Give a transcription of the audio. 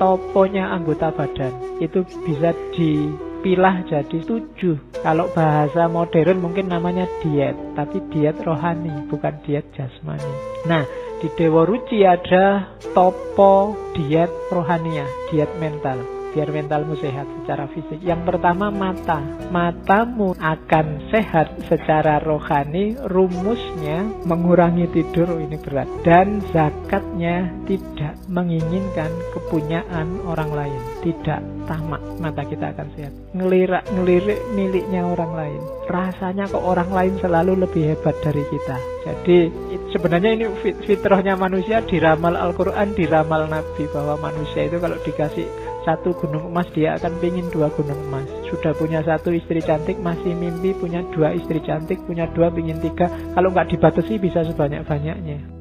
toponya anggota badan itu bisa dipilah jadi tujuh. Kalau bahasa modern mungkin namanya diet, tapi diet rohani, bukan diet jasmani. Nah, di Dewa Ruci ada topo diet rohania, diet mental biar mentalmu sehat secara fisik. Yang pertama mata. Matamu akan sehat secara rohani, rumusnya mengurangi tidur oh, ini berat dan zakatnya tidak menginginkan kepunyaan orang lain, tidak tamak. Mata kita akan sehat. Ngelirak ngelirik miliknya orang lain. Rasanya kok orang lain selalu lebih hebat dari kita. Jadi sebenarnya ini fit fitrahnya manusia diramal Al-Qur'an, diramal Nabi bahwa manusia itu kalau dikasih satu gunung emas dia akan pingin dua gunung emas. Sudah punya satu istri cantik masih mimpi punya dua istri cantik punya dua pingin tiga. Kalau nggak dibatasi bisa sebanyak banyaknya